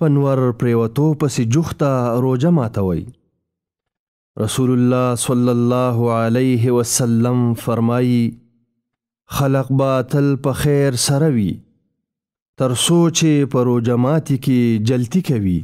پنور پریوتو پسې جوخته روجه ماتوي رسول الله صلی الله علیه وسلم فرمایي خلق با تل په خیر سره وي تر سوچ په روجه ماتي کې جلتی کوي